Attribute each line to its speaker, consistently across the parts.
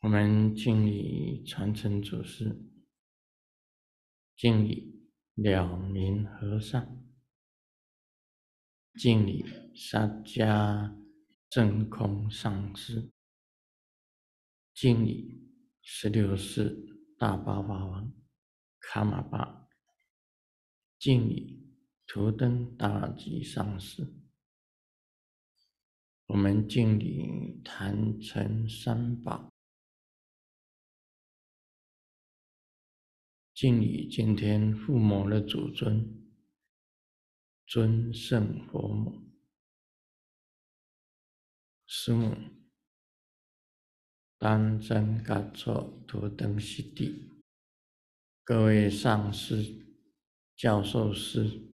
Speaker 1: 我们敬礼传承祖师，敬礼了明和尚，敬礼沙迦真空上师，敬礼十六世大宝法王卡玛巴，敬礼图登大吉上师。我们敬礼坛城三宝。敬礼今天父母的祖尊，尊圣佛母、师母、当真嘎措图登西地，各位上师、教授师、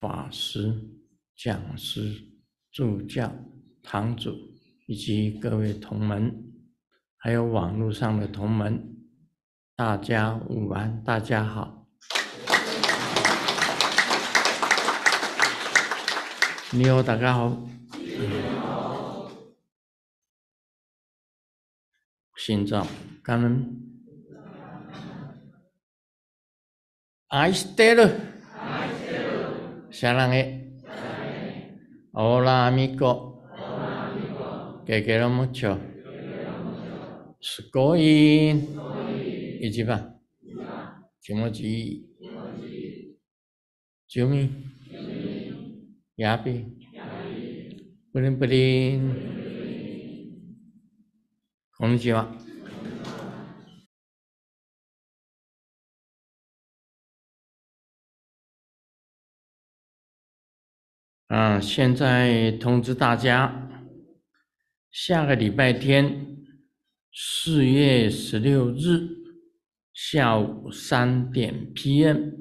Speaker 1: 法师、讲师、助教、堂主，以及各位同门，还有网络上的同门。大家午安，大家好。你好，大家好。心脏感恩。爱斯特勒。下浪诶。欧拉米哥。给给了木球。是高音。一句吧，気持ちいい。救命！亚比，不灵不灵。こんにちは。啊，现在通知大家，下个礼拜天，四月十六日。 下午三点 PM，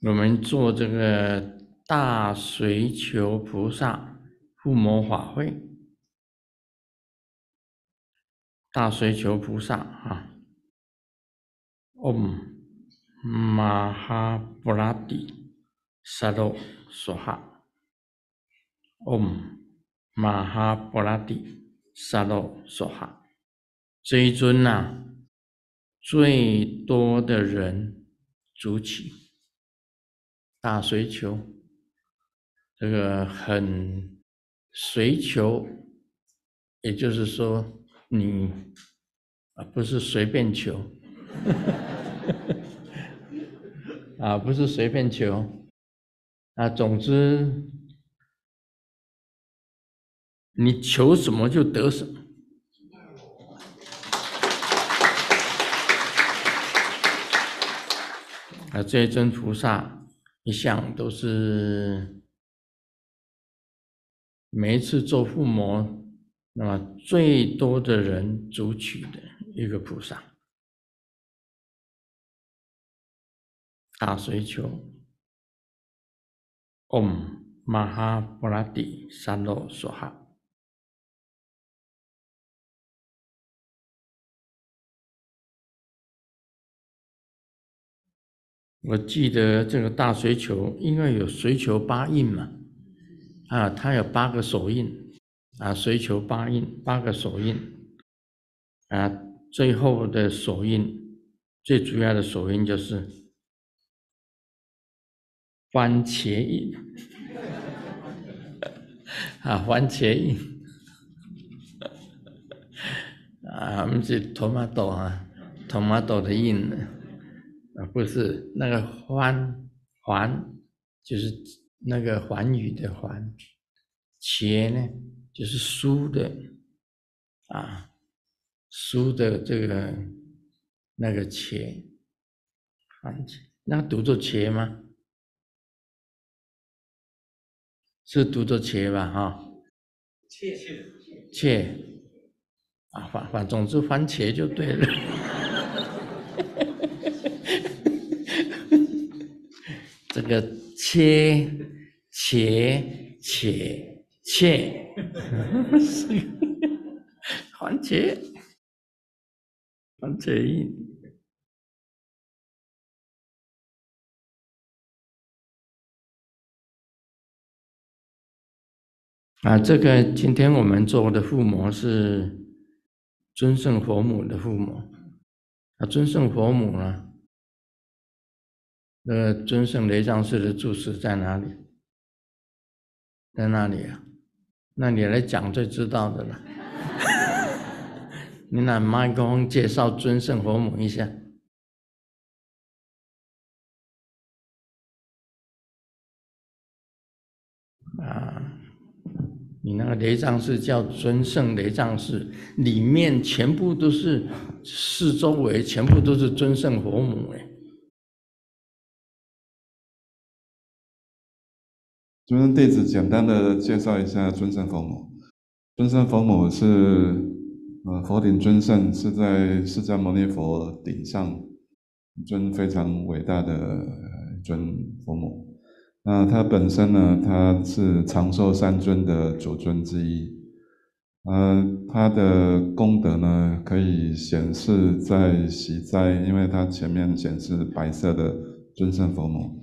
Speaker 1: 我们做这个大水球菩萨护摩法会。大水球菩萨啊，Om Mahaprati Sado Soha Om Mahaprati。沙漏说哈，这一尊呐，最多的人主起大水球，这个很随球，也就是说你啊 不是随便求，啊不是随便求，啊总之。你求什么就得什么。啊，这一尊菩萨一向都是每一次做附魔，那么最多的人主取的一个菩萨，大水球，Om Mahaprati Salo s h a。我记得这个大水球，因为有水球八印嘛，啊，它有八个手印，啊，水球八印，八个手印，啊，最后的手印，最主要的手印就是番茄印，啊，番茄印，啊，我们是 tomato 啊，tomato 的印。呢。啊，不是那个欢环，就是那个环宇的环，茄呢就是书的啊，书的这个那个茄，番茄，那读作茄吗？是读作茄吧？哈，
Speaker 2: 茄茄
Speaker 1: 茄，啊，反反总之番茄就对了。这个切切切切，番茄番茄印啊，这个今天我们做的附魔是尊圣佛母的附魔。啊，尊圣佛母呢？个尊圣雷藏寺的住持在哪里？在那里啊？那你来讲最知道的了。你拿麦克风介绍尊圣佛母一下。啊，你那个雷藏寺叫尊圣雷藏寺，里面全部都是四周围全部都是尊圣佛母哎。
Speaker 2: 尊圣弟子简单的介绍一下尊圣佛母。尊圣佛母是，呃，佛顶尊圣是在释迦牟尼佛顶上尊非常伟大的尊佛母。那它本身呢，它是长寿三尊的主尊之一。呃，它的功德呢，可以显示在喜斋，因为它前面显示白色的尊圣佛母。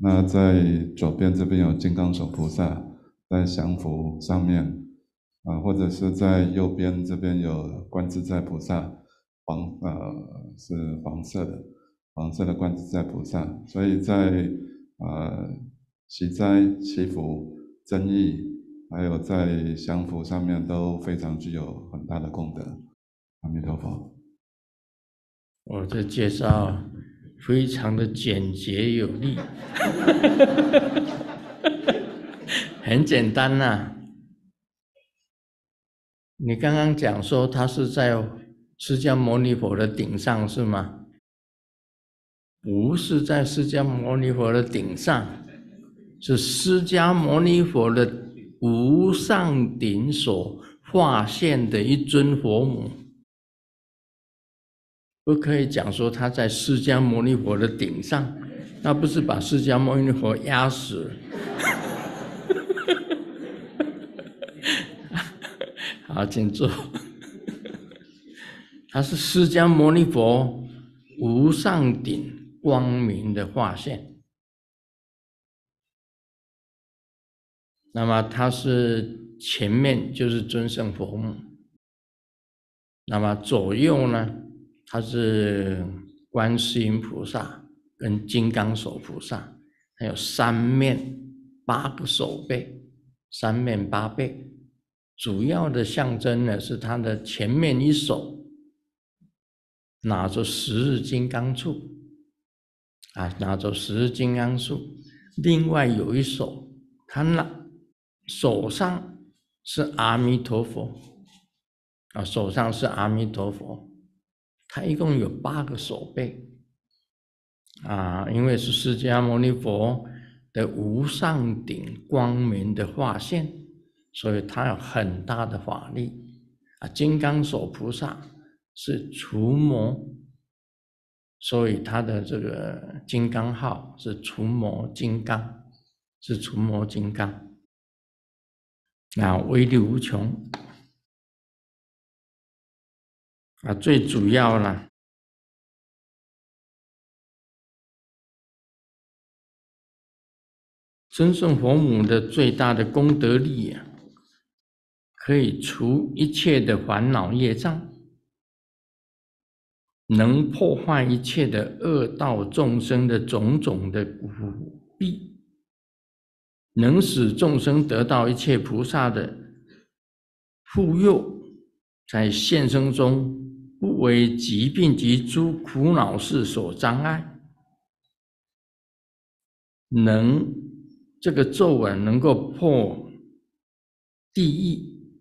Speaker 2: 那在左边这边有金刚手菩萨在降伏上面，啊，或者是在右边这边有观自在菩萨，黄呃是黄色的，黄色的观自在菩萨，所以在呃祈斋、祈福、增益，还有在降伏上面都非常具有很大的功德。阿弥陀佛。
Speaker 1: 我在介绍。非常的简洁有力，很简单呐。你刚刚讲说他是在释迦牟尼佛的顶上是吗？不是在释迦牟尼佛的顶上，是释迦牟尼佛的无上顶所化现的一尊佛母。不可以讲说他在释迦牟尼佛的顶上，那不是把释迦牟尼佛压死？好，请坐。他是释迦牟尼佛无上顶光明的化现，那么他是前面就是尊胜佛母，那么左右呢？他是观世音菩萨跟金刚手菩萨，还有三面八个手背，三面八背，主要的象征呢是他的前面一手拿着十日金刚杵，啊，拿着十日金刚杵，另外有一手他那手上是阿弥陀佛，啊，手上是阿弥陀佛。他一共有八个手背，啊，因为是释迦牟尼佛的无上顶光明的化现，所以他有很大的法力。啊，金刚手菩萨是除魔，所以他的这个金刚号是除魔金刚，是除魔金刚，那威力无穷。啊，最主要啦，真圣佛母的最大的功德力啊，可以除一切的烦恼业障，能破坏一切的恶道众生的种种的苦弊，能使众生得到一切菩萨的护佑，在现生中。不为疾病及诸苦恼事所障碍，能这个咒文能够破地狱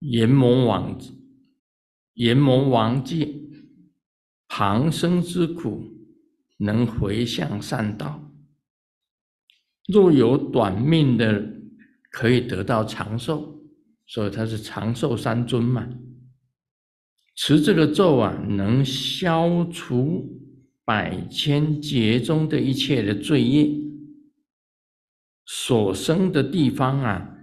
Speaker 1: 阎魔王阎魔王界旁生之苦，能回向善道。若有短命的，可以得到长寿，所以他是长寿三尊嘛。持这个咒啊，能消除百千劫中的一切的罪业，所生的地方啊，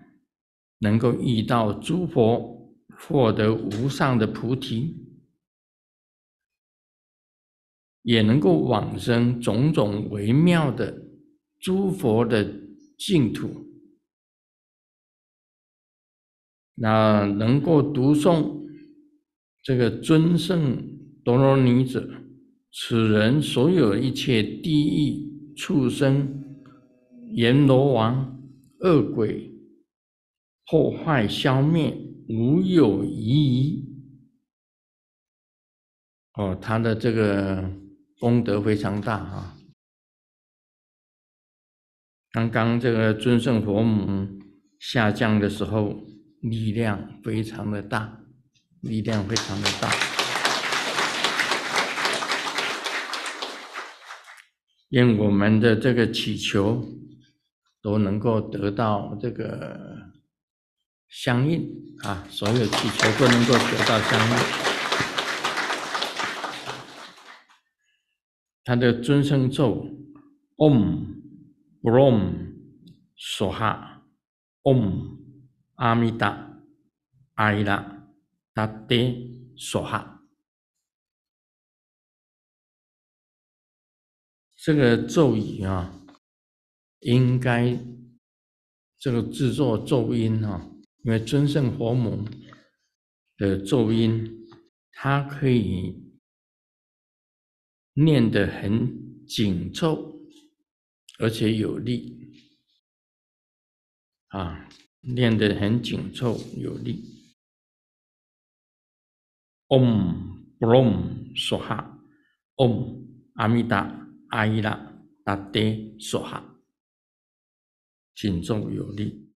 Speaker 1: 能够遇到诸佛，获得无上的菩提，也能够往生种种微妙的诸佛的净土，那能够读诵这个尊圣多罗尼者，此人所有一切地狱畜生、阎罗王、恶鬼，破坏消灭，无有疑疑。哦，他的这个功德非常大啊！刚刚这个尊圣佛母下降的时候，力量非常的大，力量非常的大。愿我们的这个祈求都能够得到这个相应啊，所有祈求都能够得到相应。他的尊声咒：Om Brom Soha，Om 阿弥达阿依拉达德梭哈。这个咒语啊，应该这个制作咒音啊，因为尊圣佛母的咒音，它可以。念得很紧凑，而且有力啊！念得很紧凑有力。Om Brom Soha，Om 阿弥达阿依拉达德梭哈，紧凑有力。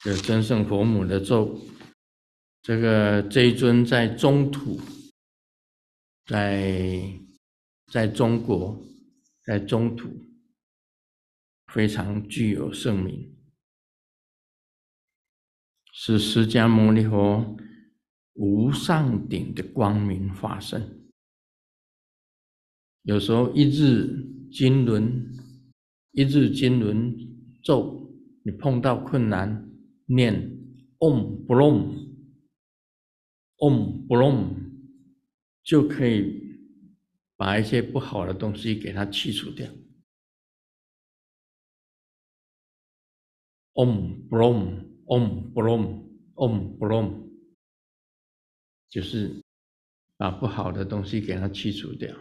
Speaker 1: 这真圣佛母的咒，这个这一尊在中土，在在中国，在中土。非常具有盛名，是释迦牟尼佛无上顶的光明化身。有时候一日经轮，一日经轮咒，你碰到困难。念 Om Brom，Om Brom，就可以把一些不好的东西给它去除掉。Om Brom，Om Brom，Om Brom，就是把不好的东西给它去除掉。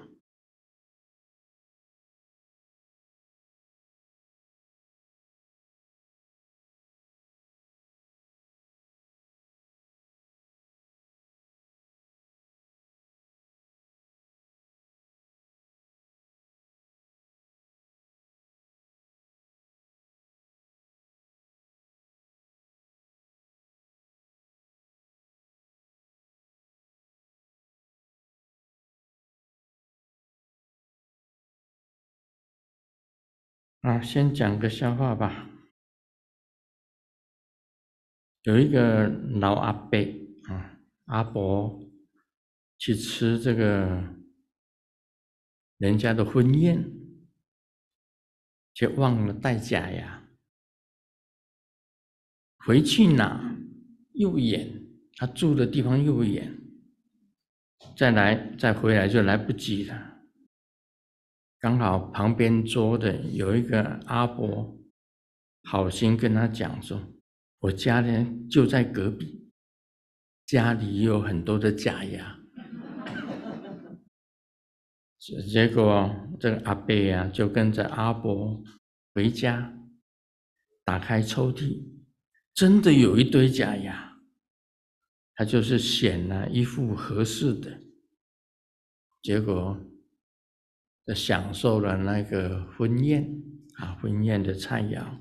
Speaker 1: 啊，先讲个笑话吧。有一个老阿伯啊，阿伯去吃这个人家的婚宴，却忘了带假牙。回去拿又远，他住的地方又远，再来再回来就来不及了。刚好旁边桌的有一个阿伯，好心跟他讲说：“我家人就在隔壁，家里有很多的假牙。”结果这个阿伯啊就跟着阿伯回家，打开抽屉，真的有一堆假牙，他就是选了一副合适的，结果。享受了那个婚宴啊，婚宴的菜肴。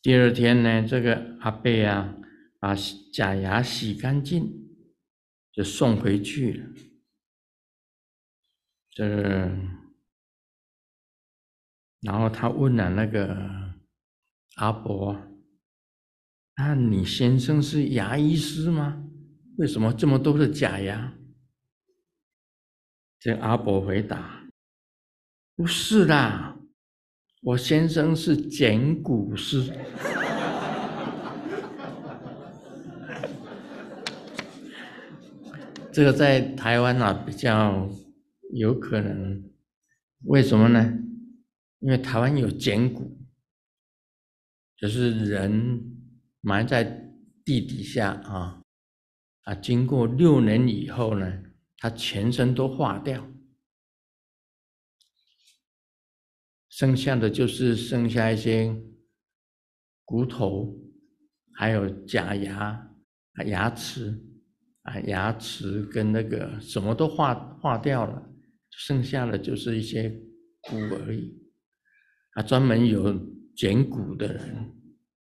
Speaker 1: 第二天呢，这个阿贝啊，把假牙洗干净，就送回去了。这，然后他问了那个阿伯：“那你先生是牙医师吗？为什么这么多的假牙？”这阿伯回答：“不是啦，我先生是捡骨师。这个在台湾啊比较有可能，为什么呢？因为台湾有简骨，就是人埋在地底下啊，啊，经过六年以后呢，他全身都化掉，剩下的就是剩下一些骨头，还有假牙，牙齿。啊，牙齿跟那个什么都化化掉了，剩下的就是一些骨而已。啊，专门有捡骨的人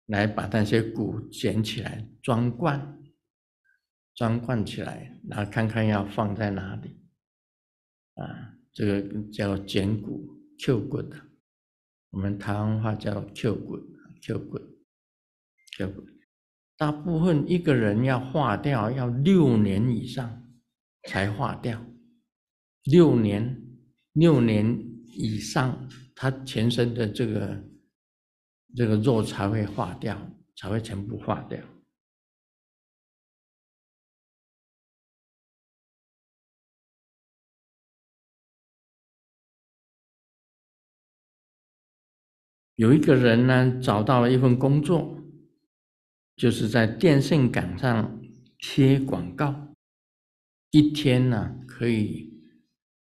Speaker 1: 来把那些骨捡起来装罐，装罐起来，然后看看要放在哪里。啊，这个叫捡骨，Q 骨的，我们台湾话叫 Q 骨，Q 骨，Q 骨。大部分一个人要化掉要六年以上才化掉，六年六年以上，他全身的这个这个肉才会化掉，才会全部化掉。有一个人呢，找到了一份工作。就是在电线杆上贴广告，一天呢可以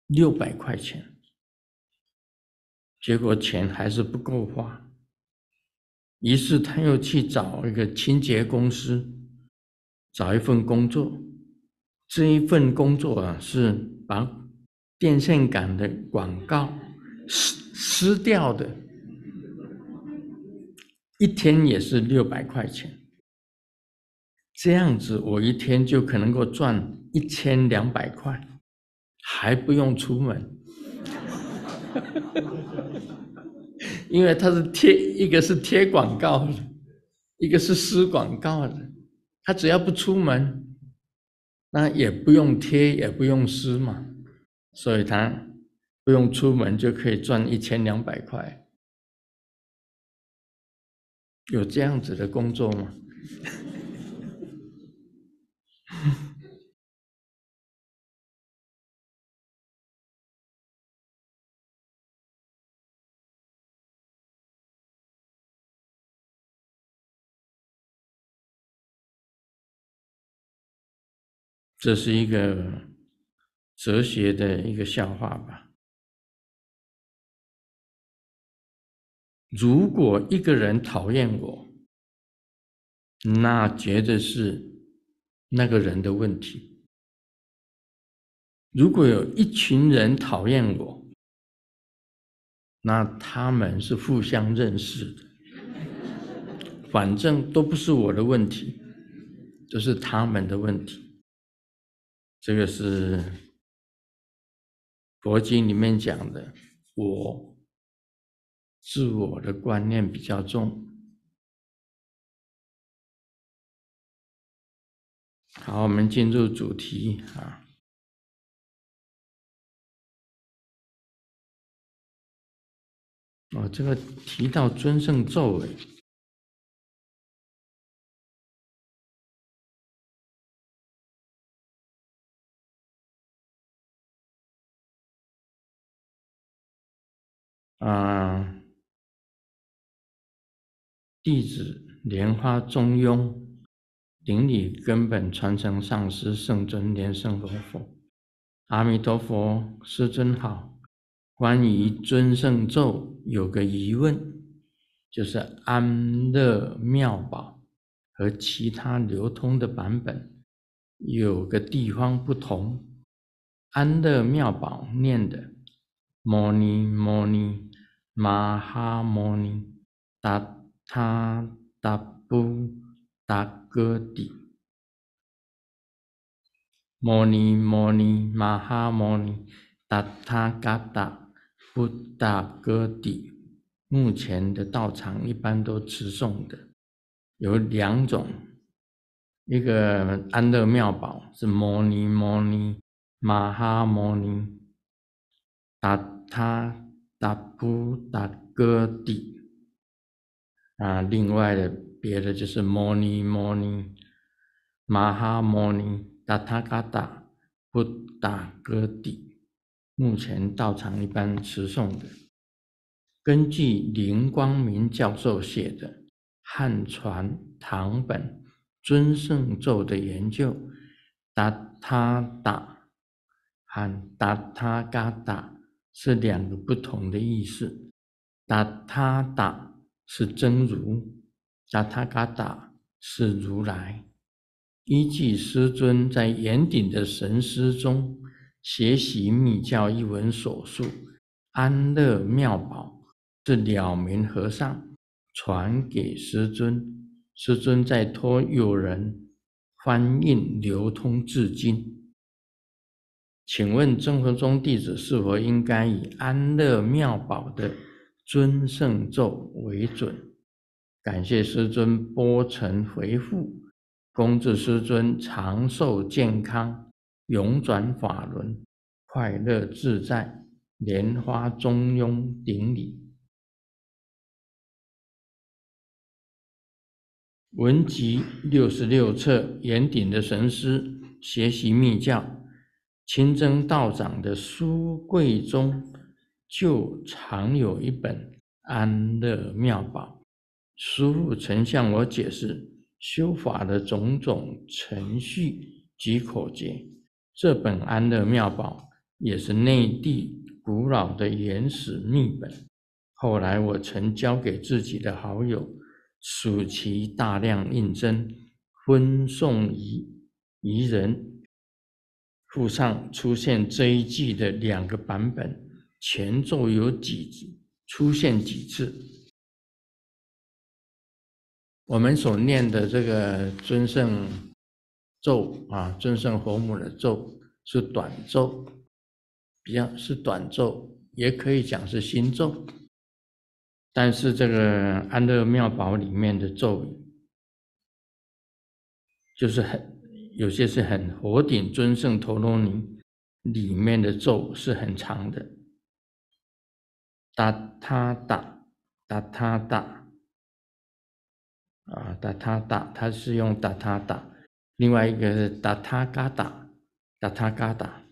Speaker 1: 六百块钱，结果钱还是不够花，于是他又去找一个清洁公司，找一份工作，这一份工作啊是把电线杆的广告撕撕掉的，一天也是六百块钱。这样子，我一天就可能够赚一千两百块，还不用出门，因为他是贴，一个是贴广告的，一个是撕广告的，他只要不出门，那也不用贴，也不用撕嘛，所以他不用出门就可以赚一千两百块，有这样子的工作吗？这是一个哲学的一个笑话吧。如果一个人讨厌我，那绝对是那个人的问题；如果有一群人讨厌我，那他们是互相认识的，反正都不是我的问题，这是他们的问题。这个是佛经里面讲的，我自我的观念比较重。好，我们进入主题啊。哦，这个提到尊胜咒诶。啊，弟子莲花中庸，顶礼根本传承上师圣尊莲圣罗佛，阿弥陀佛，师尊好。关于尊圣咒有个疑问，就是安乐妙宝和其他流通的版本有个地方不同。安乐妙宝念的摩尼摩尼。玛哈摩尼达他达布达哥底，摩尼摩尼玛哈摩尼达他嘎达布达哥底。目前的道场一般都持诵的有两种，一个安乐妙宝是摩尼摩尼玛哈摩尼达他。达布达哥底啊，另外的别的就是摩尼摩尼玛哈摩尼达他嘎达布达戈底，目前道场一般持诵的。根据林光明教授写的汉传唐本尊圣咒的研究，达他达和达他嘎达是两个不同的意思。达他达是真如，达他嘎达是如来。依据师尊在岩顶的神师中学习密教一文所述，安乐妙宝。是了明和尚传给师尊，师尊再托友人翻印流通至今。请问真和宗弟子是否应该以安乐妙宝的尊圣咒为准？感谢师尊波尘回复，恭祝师尊长寿健康，永转法轮，快乐自在，莲花中庸顶礼。文集六十六册，圆顶的神师学习密教，清真道长的书柜中就藏有一本安乐妙宝。师父曾向我解释修法的种种程序及口诀。这本安乐妙宝也是内地古老的原始密本。后来我曾交给自己的好友。属其大量印征，分送于于人。附上出现这一季的两个版本，前奏有几出现几次。我们所念的这个尊圣咒啊，尊圣佛母的咒是短咒，比较是短咒，也可以讲是新咒。但是这个安乐妙宝里面的咒语，就是很有些是很佛顶尊胜陀罗尼里面的咒是很长的，达他达达他达啊，达他达，他是用达他达，另外一个是达他嘎达，达他嘎达，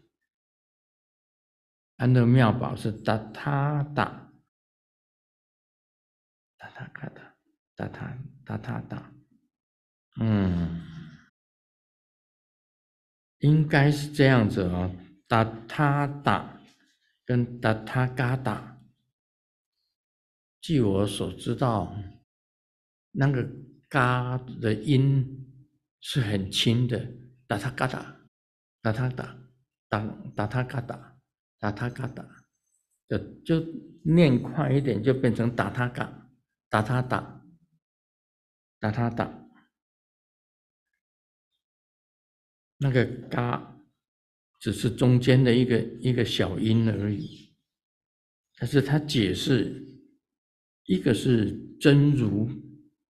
Speaker 1: 安乐妙宝是达他达，达他嘎达，达他达他达，嗯，应该是这样子哦，达他达跟达他嘎达。据我所知道，那个嘎的音是很轻的。哒他嘎哒，哒他哒，哒哒他嘎哒，哒他嘎哒，就就念快一点，就变成哒他嘎。打他打，打他打，那个嘎只是中间的一个一个小音而已。但是他解释，一个是真如，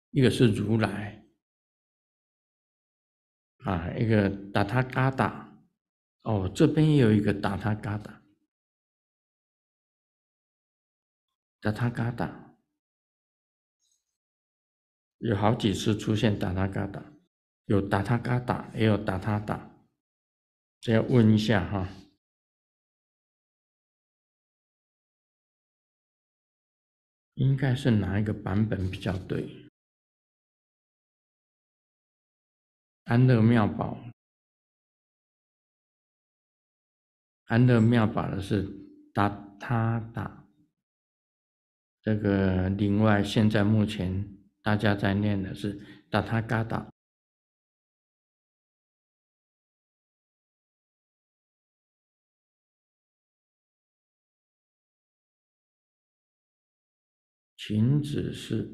Speaker 1: 一个是如来，啊，一个打他嘎达，哦，这边也有一个打他嘎达，打他嘎达。有好几次出现打他嘎达，有打他嘎达，也有打他打。这要问一下哈，应该是哪一个版本比较对？安乐妙宝，安乐妙宝的是打他打。这个另外现在目前。大家在念的是达他嘎达，请指示。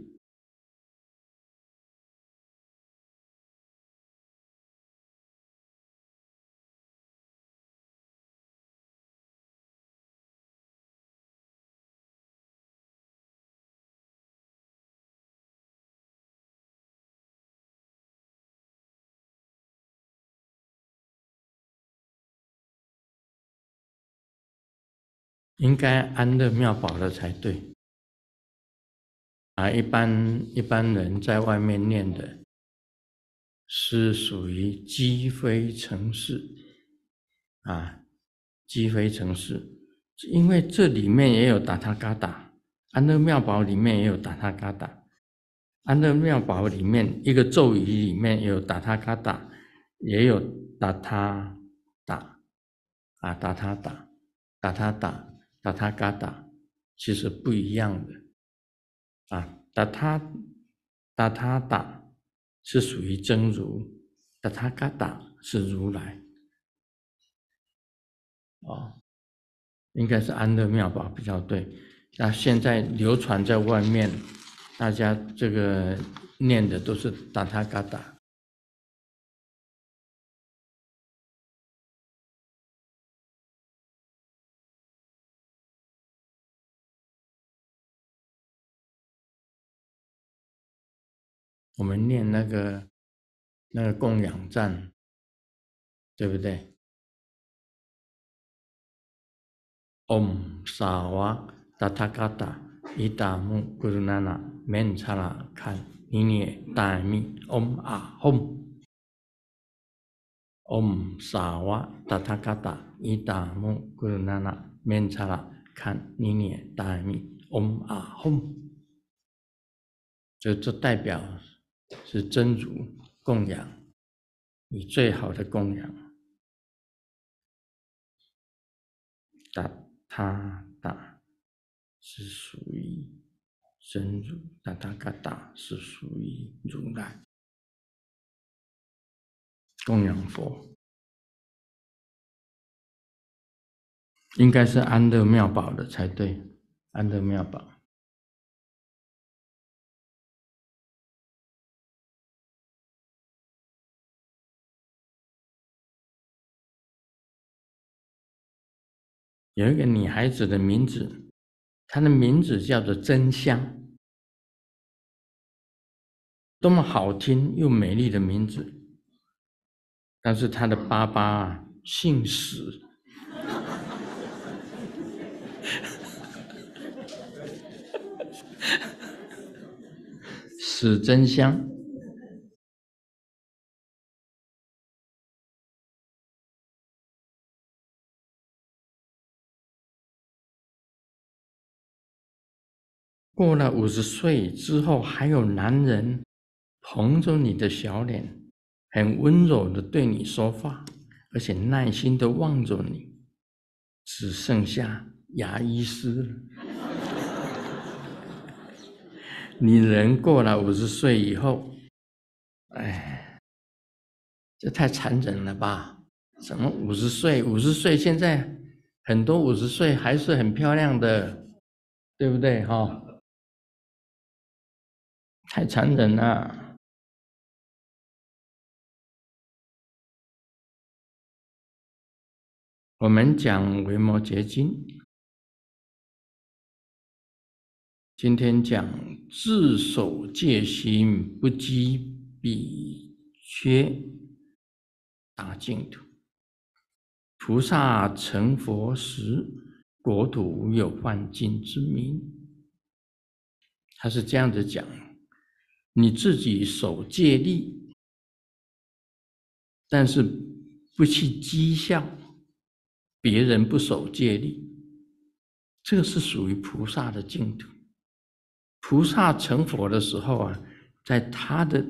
Speaker 1: 应该安乐妙宝了才对啊！一般一般人在外面念的，是属于积非成事啊，积非成事。因为这里面也有达他嘎达，安乐妙宝里面也有达他嘎达，安乐妙宝里面一个咒语里面有达他嘎达，也有达他打，啊达他打，达他打，达他嘎达，其实不一样的，啊达他达他达是属于真如，达他嘎达是如来，哦。应该是安乐庙吧比较对，那现在流传在外面，大家这个念的都是达他嘎达。我们念那个那个供养站对不对？嗯沙瓦哒哒嘎达一大木格鲁娜娜没你擦啦看一眼大海啊哄嗯沙瓦哒哒嘎达一大木格鲁娜娜没你擦啦看一眼大海啊哄这这代表是真如供养，你最好的供养，达。他达是属于真如，达他嘎达是属于如来供养佛，应该是安乐妙宝的才对，安乐妙宝。有一个女孩子的名字，她的名字叫做真香，多么好听又美丽的名字！但是她的爸爸啊，姓史，史真香。过了五十岁之后，还有男人捧着你的小脸，很温柔的对你说话，而且耐心的望着你，只剩下牙医师了。你人过了五十岁以后，哎，这太残忍了吧？什么五十岁？五十岁现在很多五十岁还是很漂亮的，对不对？哈。太残忍了！我们讲《维摩诘经》，今天讲自守戒心，不积比缺大净土。菩萨成佛时，国土有幻境之名。他是这样子讲。你自己守戒律，但是不去讥笑别人不守戒律，这是属于菩萨的净土。菩萨成佛的时候啊，在他的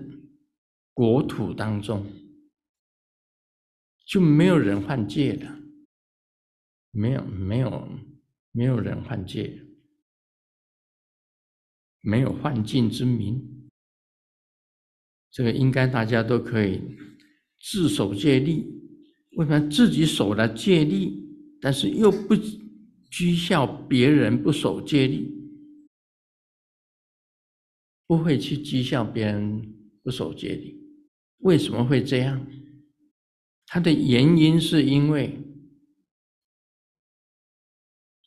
Speaker 1: 国土当中就没有人犯戒了，没有没有没有人犯戒，没有犯禁之名。这个应该大家都可以自守戒律，为什么自己守了戒律，但是又不讥笑别人不守戒律，不会去讥笑别人不守戒律？为什么会这样？它的原因是因为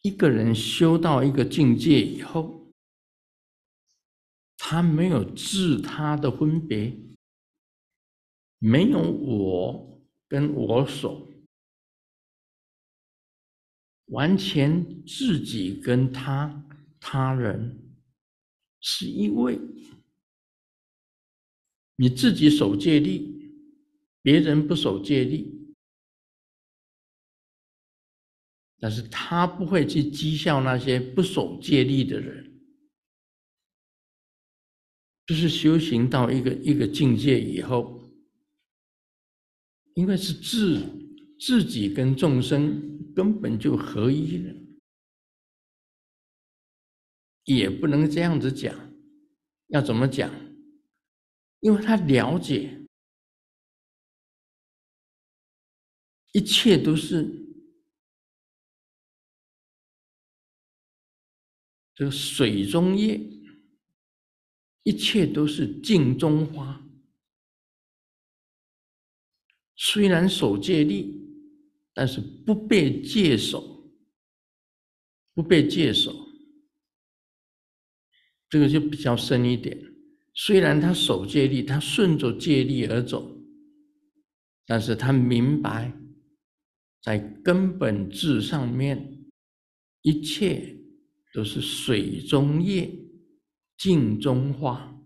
Speaker 1: 一个人修到一个境界以后。他没有自他的分别，没有我跟我所，完全自己跟他他人是一位。你自己守戒律，别人不守戒律，但是他不会去讥笑那些不守戒律的人。就是修行到一个一个境界以后，因为是自自己跟众生根本就合一了，也不能这样子讲，要怎么讲？因为他了解，一切都是这个水中叶。一切都是镜中花，虽然守戒律，但是不被戒守，不被戒守，这个就比较深一点。虽然他守戒律，他顺着戒律而走，但是他明白，在根本质上面，一切都是水中叶。镜中花，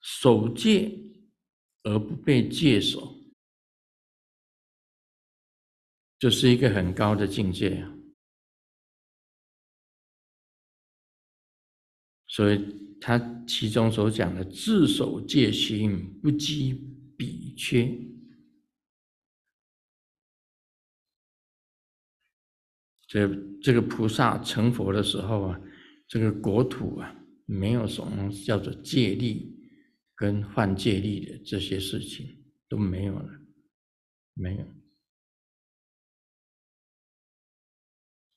Speaker 1: 守戒而不被戒守，这是一个很高的境界啊！所以他其中所讲的自守戒心，不积彼缺。这这个菩萨成佛的时候啊，这个国土啊，没有什么叫做戒力跟犯戒力的这些事情都没有了，没有。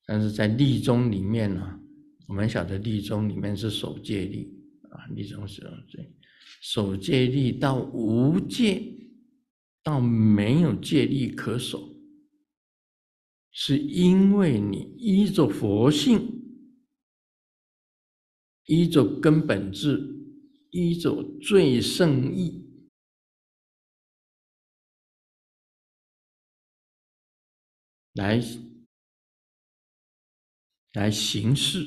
Speaker 1: 但是在律宗里面呢，我们晓得律宗里面是守戒律啊，律宗是守戒，守戒律到无戒，到没有戒律可守。是因为你依着佛性，依着根本智，依着最圣意来来行事，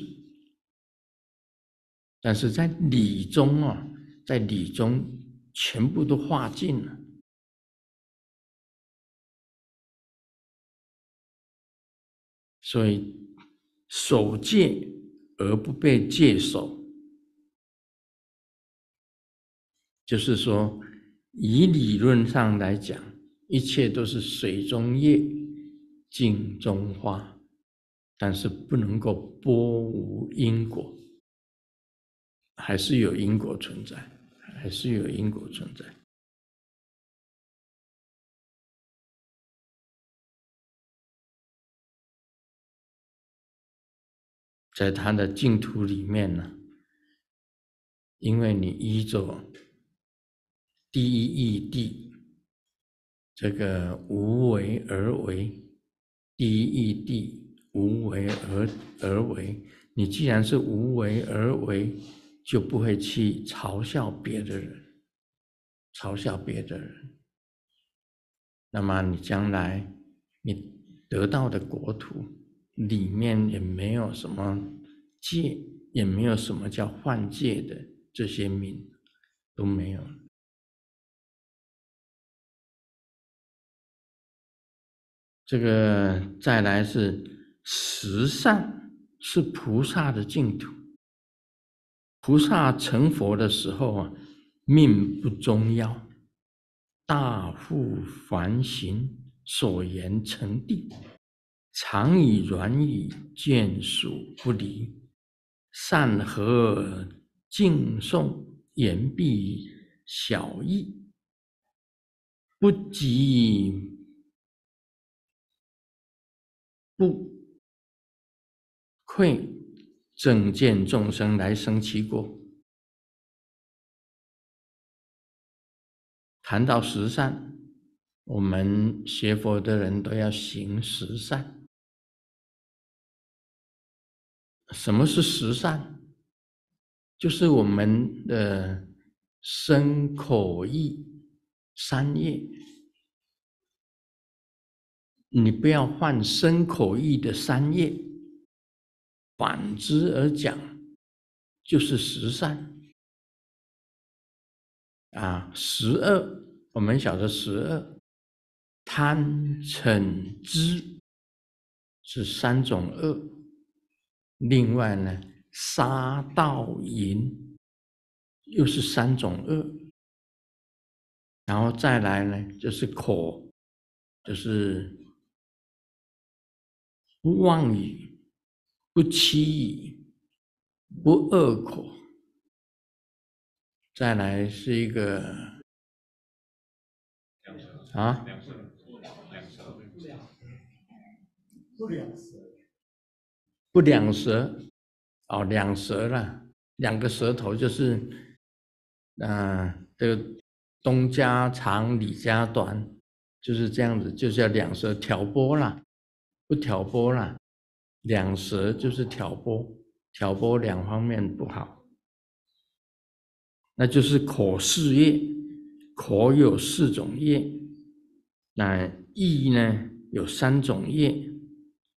Speaker 1: 但是在理中啊，在理中全部都化尽了。所以守戒而不被戒守，就是说，以理论上来讲，一切都是水中叶，镜中花，但是不能够波无因果，还是有因果存在，还是有因果存在。在他的净土里面呢，因为你依着第一义谛，这个无为而为，第一义谛无为而而为，你既然是无为而为，就不会去嘲笑别的人，嘲笑别的人，那么你将来你得到的国土。里面也没有什么戒，也没有什么叫幻戒的这些名都没有。这个再来是十善，是菩萨的净土。菩萨成佛的时候啊，命不中要，大复凡行，所言成地。常以软语见属不离，善和敬颂言必小义，不及不愧正见众生来生其过。谈到十善，我们学佛的人都要行十善。什么是十善？就是我们的身口意三业。你不要犯身口意的三业，反之而讲，就是十善。啊，十恶我们晓得十恶，贪嗔痴是三种恶，另外呢，杀盗淫又是三种恶，然后再来呢，就是口，就是不妄语、不欺语、不恶口，再来是一个。啊，不两舌，不两舌，哦，两舌了，两个舌头就是，嗯，这个东家长，李家短，就是这样子，就是要两舌挑拨了，不挑拨了，两舌就是挑拨，挑拨两方面不好，那就是口是业，口有四种业。那意呢有三种业，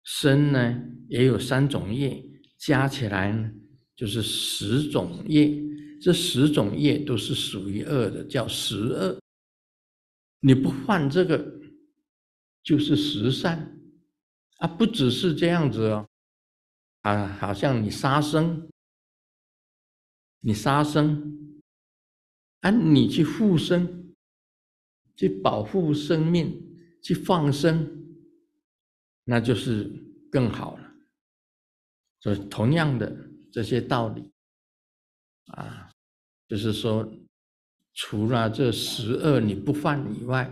Speaker 1: 身呢也有三种业，加起来呢就是十种业。这十种业都是属于恶的，叫十恶。你不犯这个，就是十善啊！不只是这样子哦，啊，好像你杀生，你杀生，啊，你去护生。去保护生命，去放生，那就是更好了。同样的这些道理，啊，就是说，除了这十恶你不犯以外，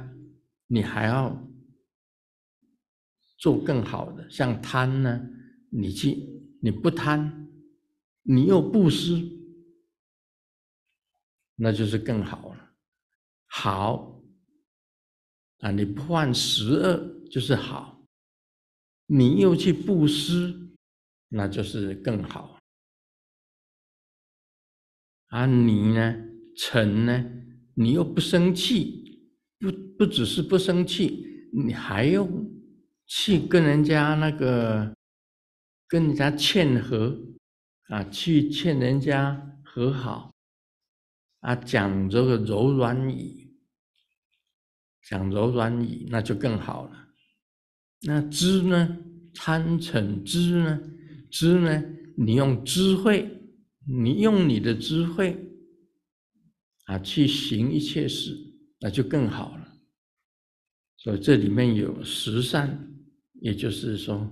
Speaker 1: 你还要做更好的。像贪呢，你去你不贪，你又布施，那就是更好了。好。啊，你不犯十恶就是好，你又去布施，那就是更好。啊，你呢，成呢，你又不生气，不不只是不生气，你还要去跟人家那个，跟人家劝和，啊，去劝人家和好，啊，讲这个柔软语。讲柔软语，那就更好了。那知呢？参嗔知呢？知呢？你用智慧，你用你的智慧啊，去行一切事，那就更好了。所以这里面有十善，也就是说，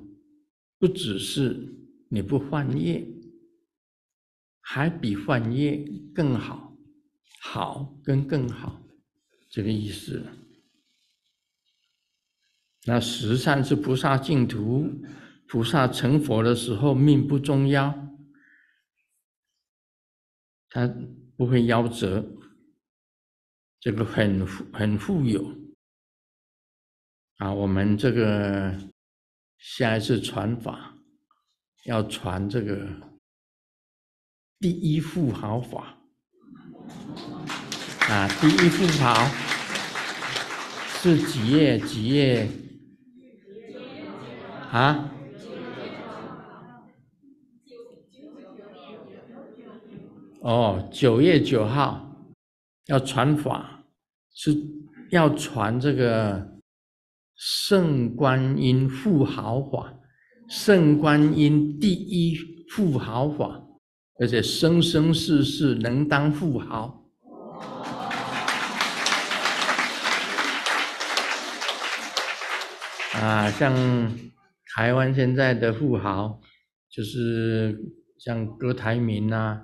Speaker 1: 不只是你不犯业，还比犯业更好，好跟更好，这个意思。那十善是菩萨净土，菩萨成佛的时候命不中夭，他不会夭折，这个很很富有啊！我们这个下一次传法要传这个第一富豪法啊，第一富豪是几页几页？啊？哦，九月九号要传法，是要传这个圣观音富豪法，圣观音第一富豪法，而且生生世世能当富豪。啊，像。台湾现在的富豪，就是像郭台铭啊，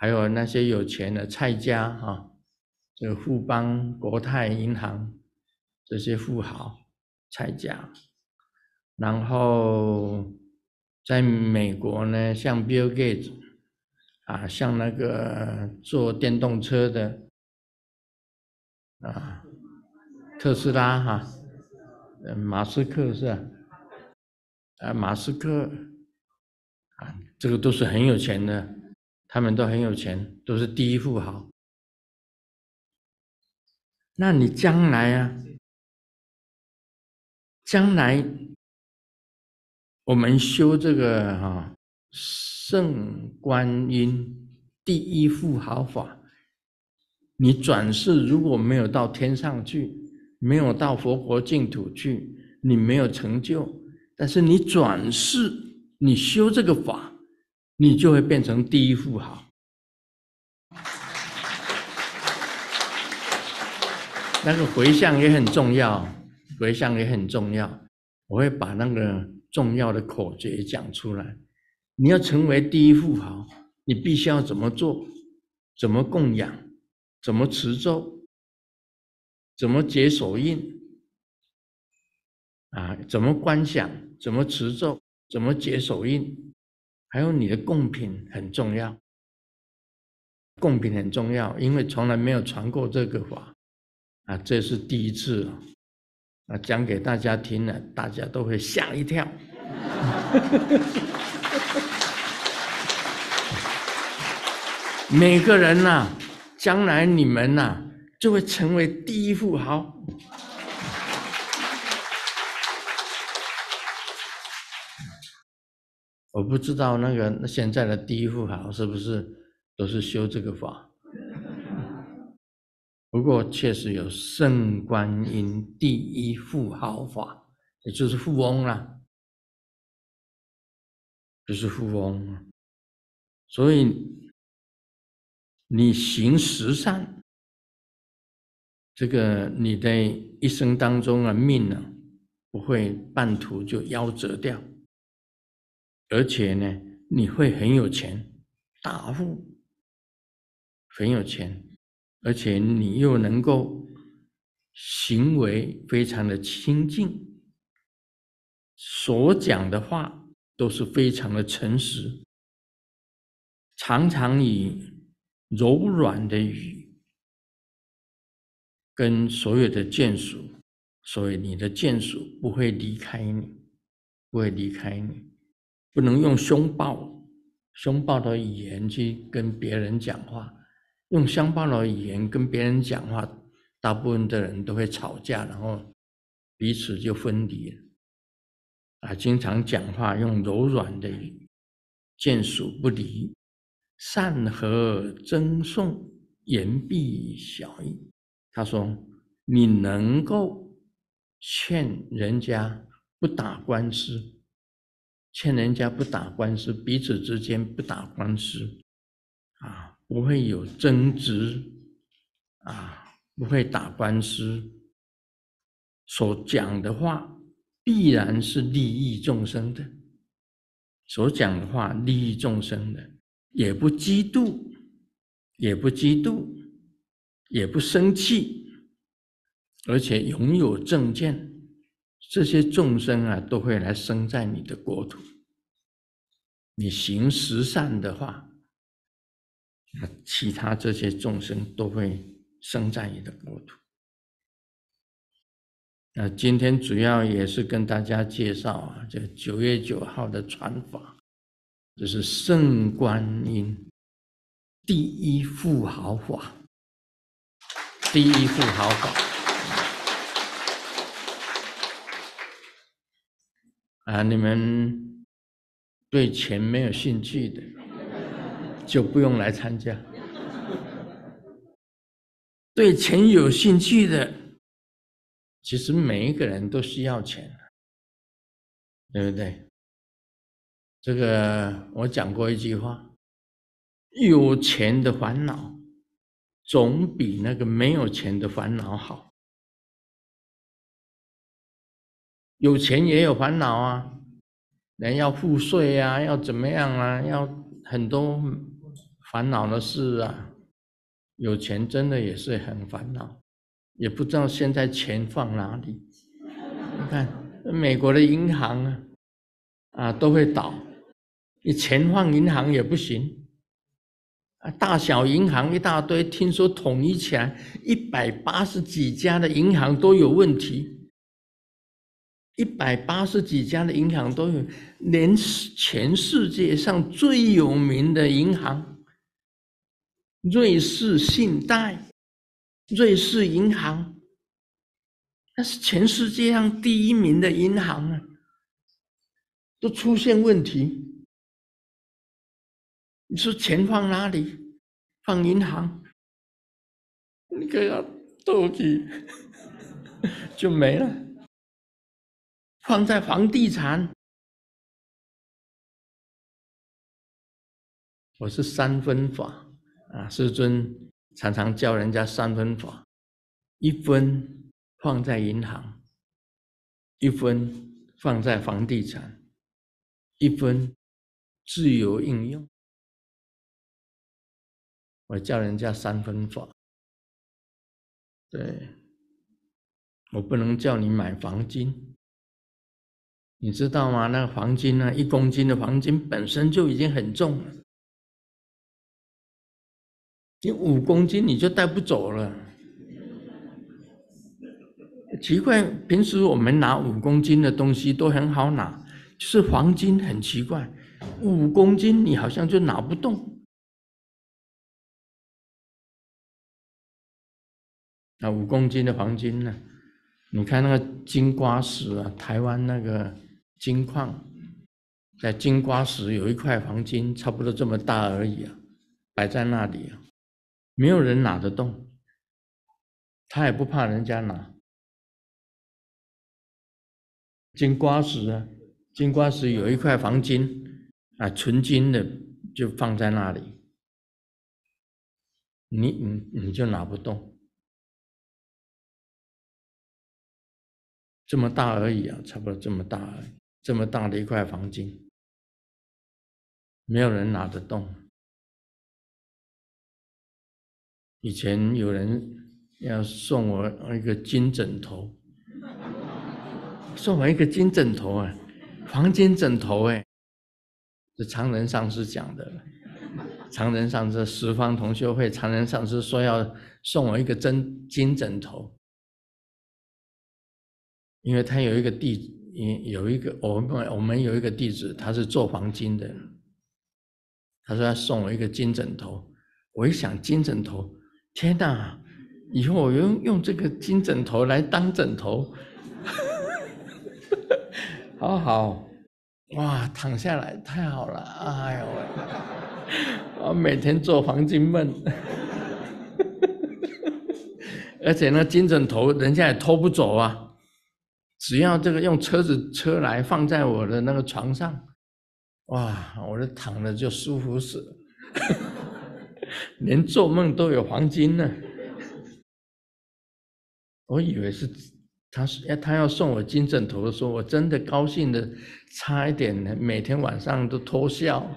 Speaker 1: 还有那些有钱的蔡家哈，这个富邦、国泰银行这些富豪，蔡家。然后在美国呢，像 Bill Gates 啊，像那个做电动车的啊，特斯拉哈，马斯克是吧？啊，马斯克，啊，这个都是很有钱的，他们都很有钱，都是第一富豪。那你将来啊，将来我们修这个啊圣观音第一富豪法，你转世如果没有到天上去，没有到佛国净土去，你没有成就；但是你转世，你修这个法，你就会变成第一富豪。那个回向也很重要，回向也很重要。我会把那个重要的口诀讲出来。你要成为第一富豪，你必须要怎么做？怎么供养？怎么持咒？怎么解手印？啊，怎么观想？怎么持咒？怎么解手印？还有你的贡品很重要，贡品很重要，因为从来没有传过这个法，啊，这是第一次啊，讲给大家听了，大家都会吓一跳。每个人呐。将来你们呐，就会成为第一富豪。我不知道那个那现在的第一富豪是不是都是修这个法，不过确实有圣观音第一富豪法，也就是富翁啦，就是富翁，所以。你行十善，这个你的一生当中啊命呢不会半途就夭折掉，而且呢你会很有钱，大富，很有钱，而且你又能够行为非常的清净，所讲的话都是非常的诚实，常常以。柔软的语，跟所有的眷属，所以你的眷属不会离开你，不会离开你，不能用凶暴、凶暴的语言去跟别人讲话，用凶暴的语言跟别人讲话，大部分的人都会吵架，然后彼此就分离。啊，经常讲话用柔软的语，见属不离。善和赠送，言必小义。他说：“你能够劝人家不打官司，劝人家不打官司，彼此之间不打官司，啊，不会有争执，啊，不会打官司。所讲的话必然是利益众生的，所讲的话利益众生的。”也不嫉妒，也不嫉妒，也不生气，而且拥有正见，这些众生啊，都会来生在你的国土。你行十善的话，那其他这些众生都会生在你的国土。那今天主要也是跟大家介绍啊，这九月九号的传法。这是圣观音第一富豪法，第一富豪法啊！你们对钱没有兴趣的，就不用来参加；对钱有兴趣的，其实每一个人都需要钱，对不对？这个我讲过一句话：有钱的烦恼总比那个没有钱的烦恼好。有钱也有烦恼啊，人要付税啊，要怎么样啊，要很多烦恼的事啊。有钱真的也是很烦恼，也不知道现在钱放哪里。你看美国的银行啊，啊都会倒。你钱放银行也不行，啊，大小银行一大堆，听说统一起来一百八十几家的银行都有问题，一百八十几家的银行都有，连全世界上最有名的银行——瑞士信贷、瑞士银行，那是全世界上第一名的银行啊，都出现问题。你说钱放哪里？放银行？你给他斗起 就没了。放在房地产，我是三分法啊，师尊常常教人家三分法，一分放在银行，一分放在房地产，一分自由应用。我叫人家三分法，对，我不能叫你买黄金，你知道吗？那个黄金呢，一公斤的黄金本身就已经很重了，你五公斤你就带不走了。奇怪，平时我们拿五公斤的东西都很好拿，就是黄金很奇怪，五公斤你好像就拿不动。那五公斤的黄金呢？你看那个金瓜石啊，台湾那个金矿，在金瓜石有一块黄金，差不多这么大而已啊，摆在那里啊，没有人拿得动，他也不怕人家拿。金瓜石啊，金瓜石有一块黄金啊，纯金的就放在那里，你你你就拿不动。这么大而已啊，差不多这么大，而已，这么大的一块黄金，没有人拿得动。以前有人要送我一个金枕头，送我一个金枕头啊，黄金枕头哎，这常人上师讲的，常人上师十方同修会常人上师说要送我一个真金枕头。因为他有一个弟，有一个我们我们有一个弟子，他是做黄金的。他说他送我一个金枕头，我一想金枕头，天哪！以后我用用这个金枕头来当枕头，好好哇，躺下来太好了，哎呦喂，我每天做黄金梦，而且那金枕头人家也偷不走啊。只要这个用车子车来放在我的那个床上，哇，我的躺着就舒服死了，连做梦都有黄金呢。我以为是他是他要送我金枕头的时候，我真的高兴的差一点呢，每天晚上都偷笑。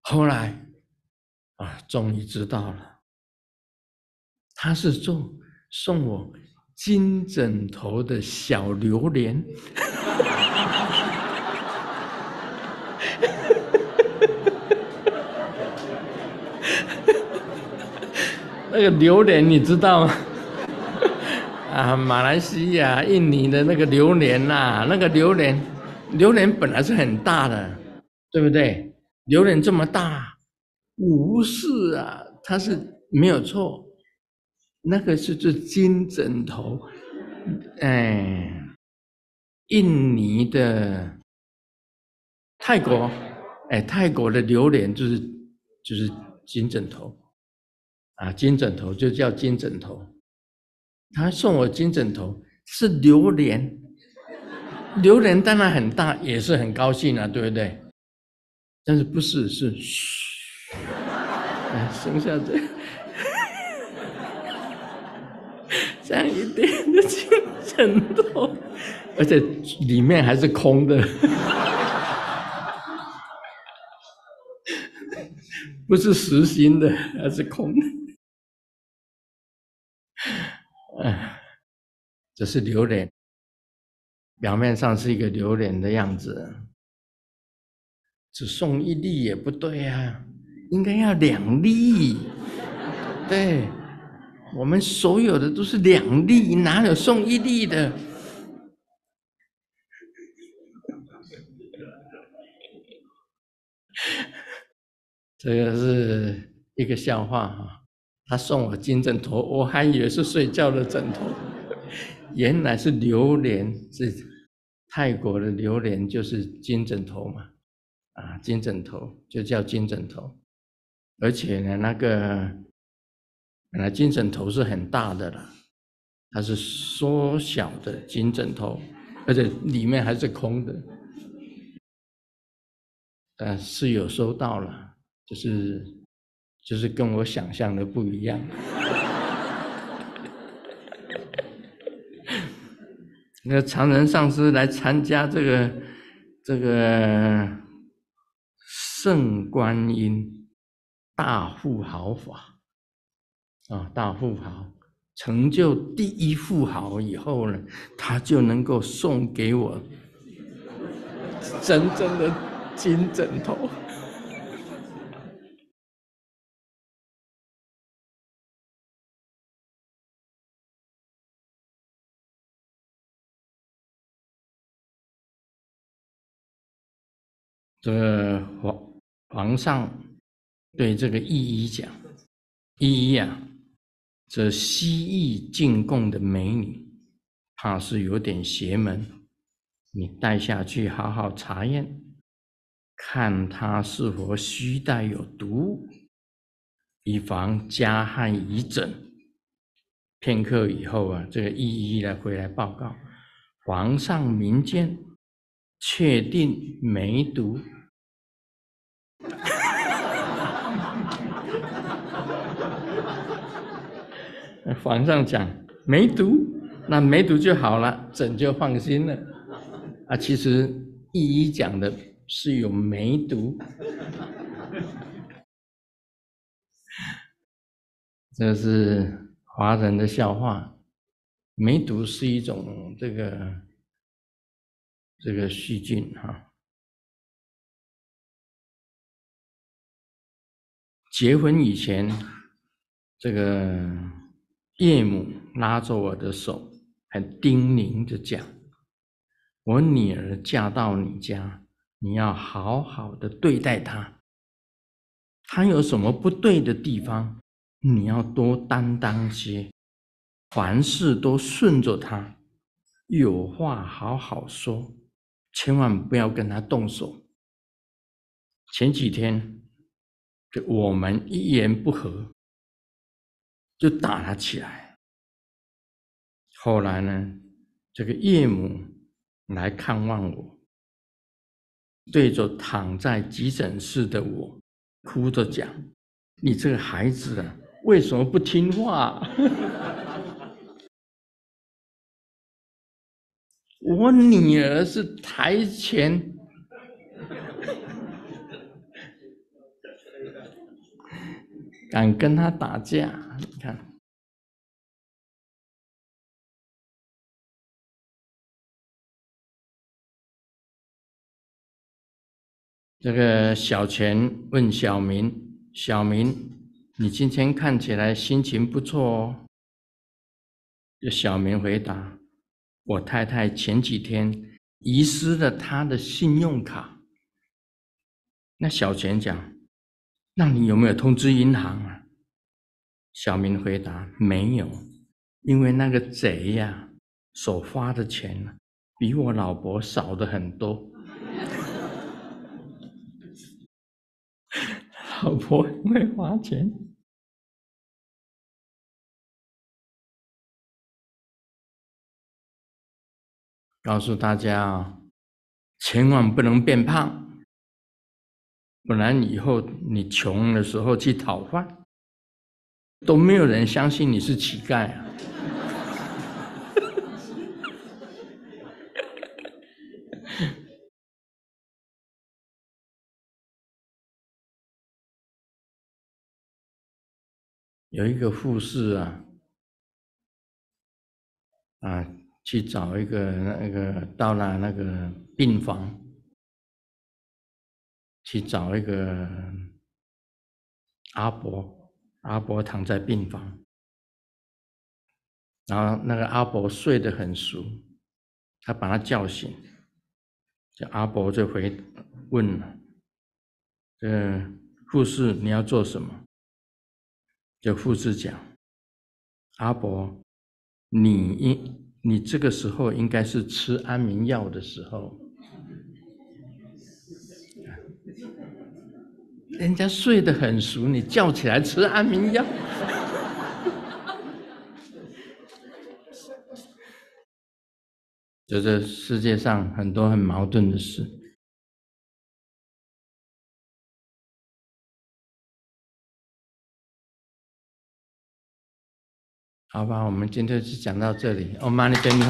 Speaker 1: 后来啊，终于知道了。他是送送我金枕头的小榴莲，那个榴莲你知道吗？啊，马来西亚、印尼的那个榴莲呐，那个榴莲，榴莲本来是很大的，对不对？榴莲这么大，无视啊，它是没有错。那个是这金枕头，哎，印尼的、泰国，哎，泰国的榴莲就是就是金枕头，啊，金枕头就叫金枕头。他送我金枕头是榴莲，榴莲当然很大，也是很高兴啊，对不对？但是不是是嘘，哎，剩下这。这样一点的金枕头，而且里面还是空的，不是实心的，还是空的。哎，这是榴莲，表面上是一个榴莲的样子，只送一粒也不对啊，应该要两粒，对。我们所有的都是两粒，哪有送一粒的？这个是一个笑话哈。他送我金枕头，我还以为是睡觉的枕头，原来是榴莲，是泰国的榴莲，就是金枕头嘛。啊，金枕头就叫金枕头。而且呢，那个本来金枕头是很大的了，它是缩小的金枕头，而且里面还是空的。呃，是有收到了，就是就是跟我想象的不一样。那常人上师来参加这个这个圣观音大富豪法啊，大富豪成就第一富豪以后呢，他就能够送给我真正的金枕头。这个皇皇上对这个依依讲：“依依啊，这西域进贡的美女，怕是有点邪门，你带下去好好查验，看她是否虚带有毒，以防加害遗整。”片刻以后啊，这个依依来回来报告，皇上明鉴。确定没毒。皇上讲没毒，那没毒就好了，朕就放心了。啊，其实一一讲的是有梅毒，这是华人的笑话。梅毒是一种这个。这个细菌哈，结婚以前，这个岳母拉着我的手，还叮咛着讲：“我女儿嫁到你家，你要好好的对待她。她有什么不对的地方，你要多担当些，凡事都顺着她，有话好好说。”千万不要跟她动手。前几天，我们一言不合，就打了起来。后来呢，这个岳母来看望我，对着躺在急诊室的我，哭着讲：“你这个孩子啊，为什么不听话？” 我女儿是台前，敢跟他打架，你看，这个小钱问小明：“小明，你今天看起来心情不错哦。”这小明回答。我太太前几天遗失了她的信用卡，那小钱讲：“那你有没有通知银行啊？”小明回答：“没有，因为那个贼呀，所花的钱比我老婆少的很多。老婆会花钱。”告诉大家啊，千万不能变胖，不然以后你穷的时候去讨饭，都没有人相信你是乞丐啊。有一个护士啊，啊。去找一个那个到了那个病房，去找一个阿伯，阿伯躺在病房，然后那个阿伯睡得很熟，他把他叫醒，这阿伯就回问了：“这护士你要做什么？”就护士讲：“阿伯，你应。”你这个时候应该是吃安眠药的时候，人家睡得很熟，你叫起来吃安眠药。就这世界上很多很矛盾的事。好吧，我们今天就讲到这里。哦，妈，你等一